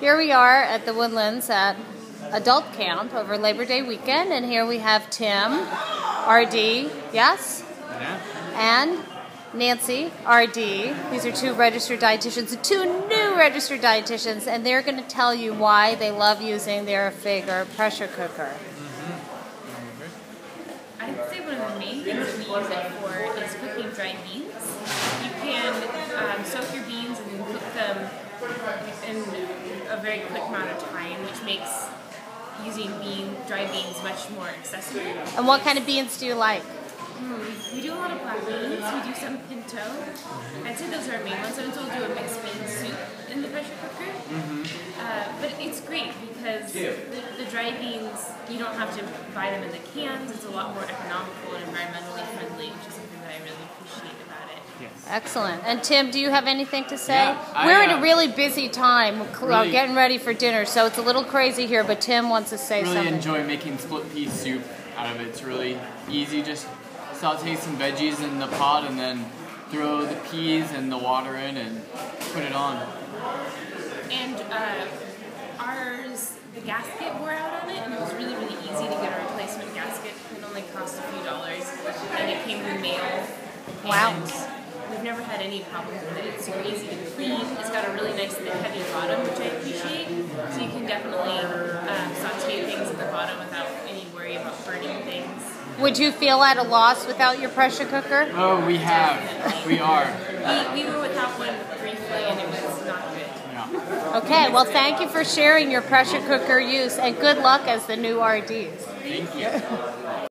Here we are at the Woodlands at adult camp over Labor Day weekend, and here we have Tim, RD, yes? Yeah. And Nancy, RD. These are two registered dietitians, two new registered dietitians, and they're going to tell you why they love using their Fagor pressure cooker. Mm-hmm. I'd say one of the main things that we use it for is cooking dried beans. You can um, soak your beans and then cook them in a very quick amount of time, which makes using bean dried beans much more accessible. And what kind of beans do you like? Mm, we do a lot of black beans. We do some pinto. I'd say those are our main ones. Sometimes we'll do a mixed bean soup in the pressure cooker. Uh, but it's great because the, the dried beans, you don't have to buy them in the cans. It's a lot more economical and environmentally friendly, which is something that I really appreciate about it. Yes. Excellent. And Tim, do you have anything to say? Yeah, We're in a uh, really busy time, cl- uh, really- getting ready for dinner, so it's a little crazy here. But Tim wants to say Really something. Really enjoy making split pea soup out of it. It's really easy. Just saute some veggies in the pot and then throw the peas and the water in and put it on. And uh, ours, the gasket wore out on it, and it was really, really easy to get a replacement gasket. It only cost a few dollars, and it came in the mail. Wow. And we've never had any problems with it. It's super easy to clean. It's got a really nice thick, heavy bottom, which I appreciate. So you can definitely um, saute things at the bottom without any worry about burning things. Would you feel at a loss without your pressure cooker? Oh, we have. We are. We, we were without one briefly, and it was not good. Yeah. Okay, well, thank you for sharing your pressure cooker use, and good luck as the new RDs. Thank you.